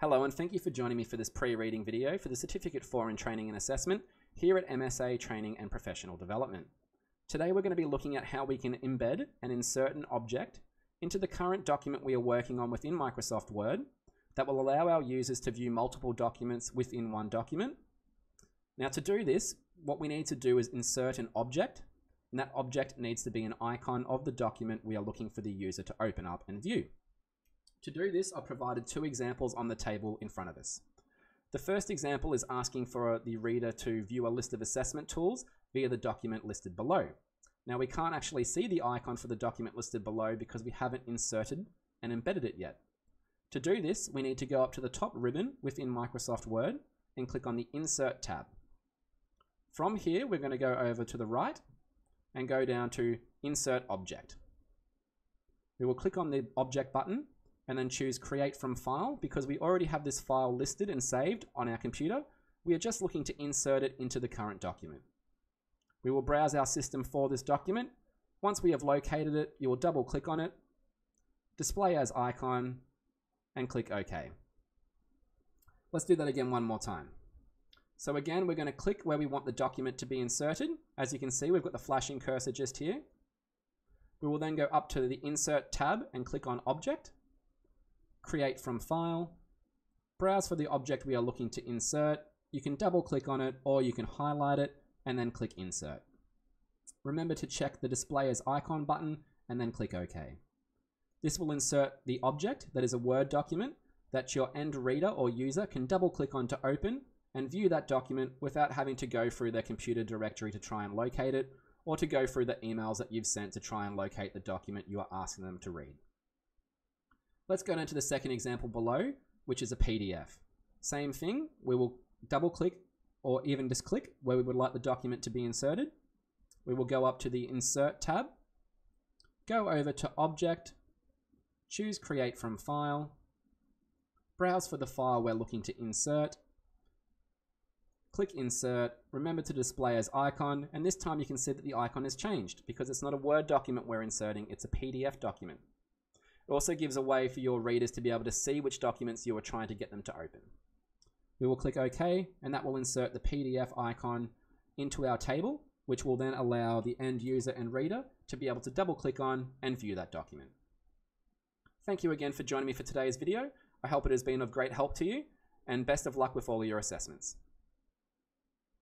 Hello and thank you for joining me for this pre-reading video for the Certificate 4 in Training and Assessment here at MSA Training and Professional Development. Today we're going to be looking at how we can embed and insert an object into the current document we are working on within Microsoft Word that will allow our users to view multiple documents within one document. Now to do this, what we need to do is insert an object and that object needs to be an icon of the document we are looking for the user to open up and view. To do this, I've provided two examples on the table in front of us. The first example is asking for the reader to view a list of assessment tools via the document listed below. Now we can't actually see the icon for the document listed below because we haven't inserted and embedded it yet. To do this, we need to go up to the top ribbon within Microsoft Word and click on the Insert tab. From here, we're going to go over to the right and go down to Insert Object. We will click on the Object button and then choose Create from File because we already have this file listed and saved on our computer. We are just looking to insert it into the current document. We will browse our system for this document. Once we have located it, you will double click on it, display as icon, and click OK. Let's do that again one more time. So again, we're going to click where we want the document to be inserted. As you can see, we've got the flashing cursor just here. We will then go up to the Insert tab and click on Object, Create from File, browse for the object we are looking to insert. You can double click on it or you can highlight it and then click Insert. Remember to check the Display as Icon button and then click OK. This will insert the object that is a Word document that your end reader or user can double click on to open and view that document without having to go through their computer directory to try and locate it, or to go through the emails that you've sent to try and locate the document you are asking them to read. Let's go down to the second example below, which is a PDF. Same thing, we will double click or even just click where we would like the document to be inserted. We will go up to the Insert tab, go over to Object, choose Create from File, browse for the file we're looking to insert, click insert, remember to display as icon, and this time you can see that the icon has changed because it's not a Word document we're inserting, it's a PDF document. It also gives a way for your readers to be able to see which documents you are trying to get them to open. We will click OK, and that will insert the PDF icon into our table, which will then allow the end user and reader to be able to double click on and view that document. Thank you again for joining me for today's video. I hope it has been of great help to you, and best of luck with all of your assessments.